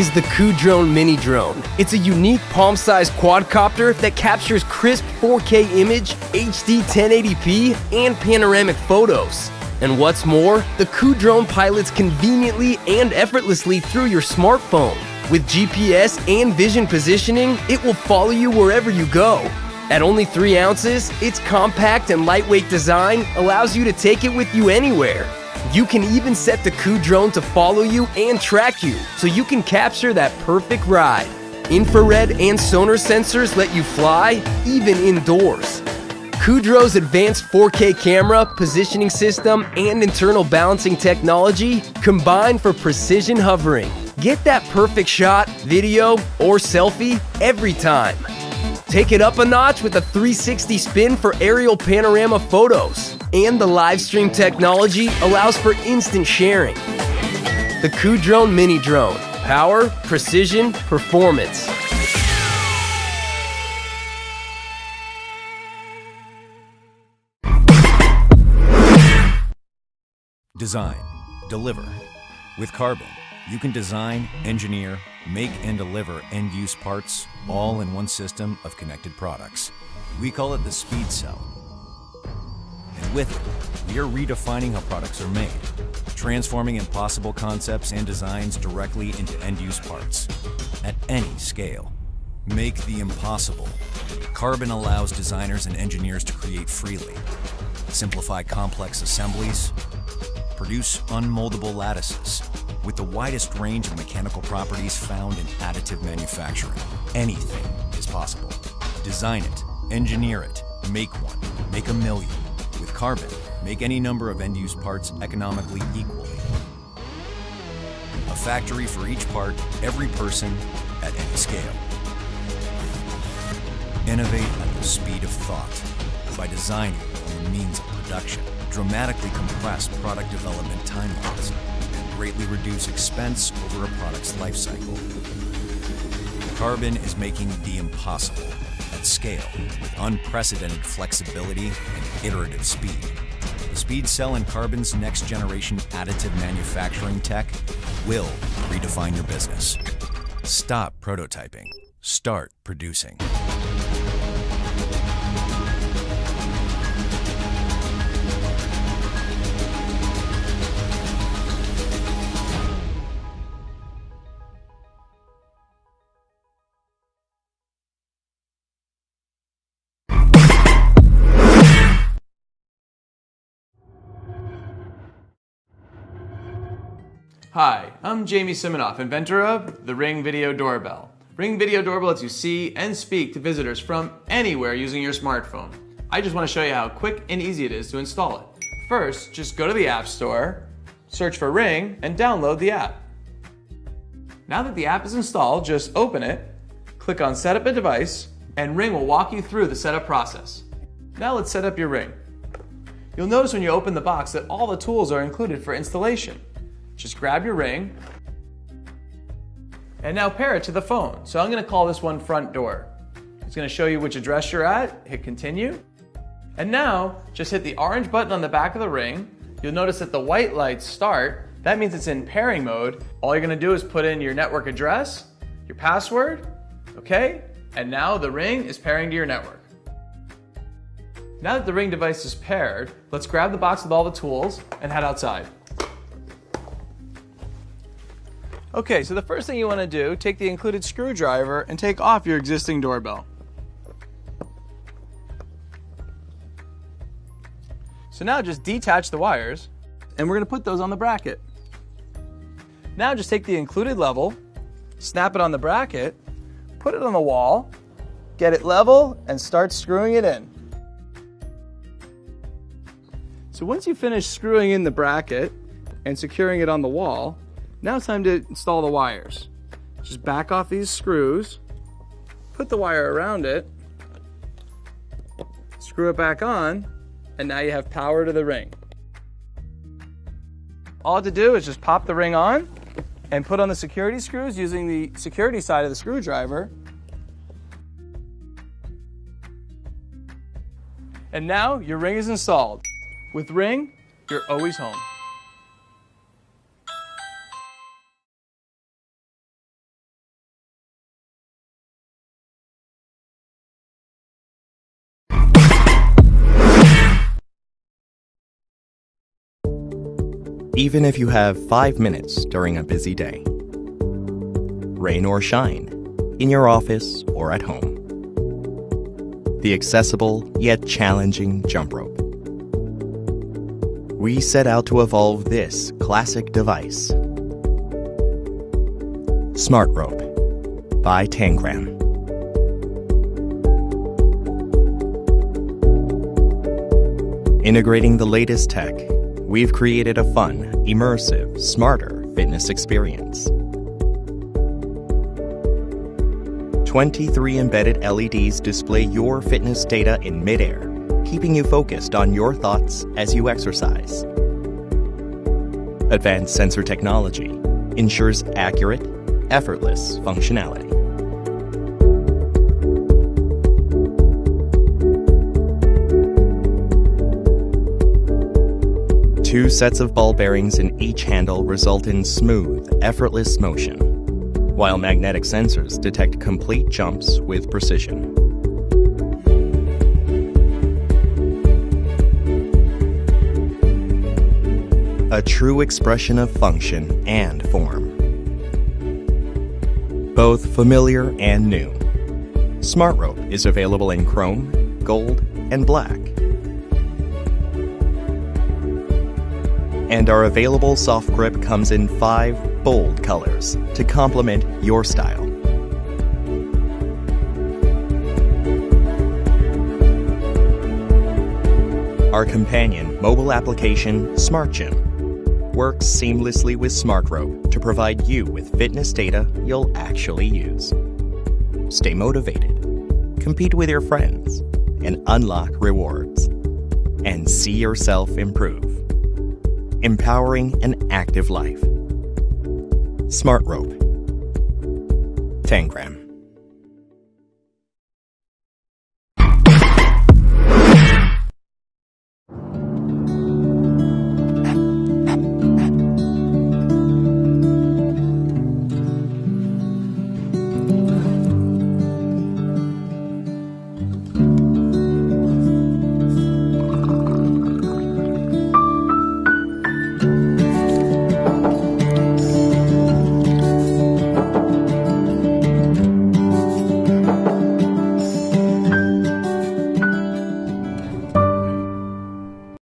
is the Kudrone Mini Drone. It's a unique palm-sized quadcopter that captures crisp 4K image, HD 1080p, and panoramic photos. And what's more, the Kudrone pilots conveniently and effortlessly through your smartphone. With GPS and vision positioning, it will follow you wherever you go. At only 3 ounces, its compact and lightweight design allows you to take it with you anywhere. You can even set the Kudrone to follow you and track you, so you can capture that perfect ride. Infrared and sonar sensors let you fly, even indoors. Kudrone's advanced 4K camera, positioning system, and internal balancing technology combine for precision hovering. Get that perfect shot, video, or selfie every time. Take it up a notch with a 360 spin for aerial panorama photos. And the live stream technology allows for instant sharing. The Kudrone Mini Drone. Power, precision, performance. Design, deliver. With Carbon, you can design, engineer, make, and deliver end use parts all in one system of connected products. We call it the Speed Cell. With it, we are redefining how products are made, transforming impossible concepts and designs directly into end use parts at any scale. Make the impossible. Carbon allows designers and engineers to create freely, simplify complex assemblies, produce unmoldable lattices with the widest range of mechanical properties found in additive manufacturing. Anything is possible. Design it, engineer it, make one, make a million. With Carbon, make any number of end-use parts economically equally. A factory for each part, every person, at any scale. Innovate at the speed of thought by designing the means of production dramatically compress product development timelines and greatly reduce expense over a product's life cycle. Carbon is making the impossible at scale with unprecedented flexibility and iterative speed. The Speed Cell and Carbon's next generation additive manufacturing tech will redefine your business. Stop prototyping. Start producing. Hi, I'm Jamie Siminoff, inventor of the Ring Video Doorbell. Ring Video Doorbell lets you see and speak to visitors from anywhere using your smartphone. I just want to show you how quick and easy it is to install it. First, just go to the App Store, search for Ring, and download the app. Now that the app is installed, just open it, click on Set up a device, and Ring will walk you through the setup process. Now let's set up your Ring. You'll notice when you open the box that all the tools are included for installation. Just grab your ring and now pair it to the phone. So I'm gonna call this one front door. It's gonna show you which address you're at, hit continue. And now just hit the orange button on the back of the ring. You'll notice that the white lights start. That means it's in pairing mode. All you're gonna do is put in your network address, your password, okay? And now the ring is pairing to your network. Now that the ring device is paired, let's grab the box with all the tools and head outside. Okay, so the first thing you want to do, take the included screwdriver and take off your existing doorbell. So now just detach the wires and we're going to put those on the bracket. Now just take the included level, snap it on the bracket, put it on the wall, get it level and start screwing it in. So once you finish screwing in the bracket and securing it on the wall, now it's time to install the wires. Just back off these screws, put the wire around it, screw it back on, and now you have power to the ring. All to do is just pop the ring on and put on the security screws using the security side of the screwdriver. And now your ring is installed. With ring, you're always home. Even if you have five minutes during a busy day. Rain or shine, in your office or at home. The accessible yet challenging jump rope. We set out to evolve this classic device. Smart Rope by Tangram. Integrating the latest tech, we've created a fun, immersive, smarter fitness experience. 23 embedded LEDs display your fitness data in midair, keeping you focused on your thoughts as you exercise. Advanced sensor technology ensures accurate, effortless functionality. Two sets of ball bearings in each handle result in smooth, effortless motion, while magnetic sensors detect complete jumps with precision. A true expression of function and form. Both familiar and new. Smart Rope is available in chrome, gold, and black. And our available soft grip comes in five bold colors to complement your style. Our companion mobile application, Smart Gym, works seamlessly with SmartRope to provide you with fitness data you'll actually use. Stay motivated, compete with your friends, and unlock rewards. And see yourself improve empowering an active life. Smart Rope. Tangram.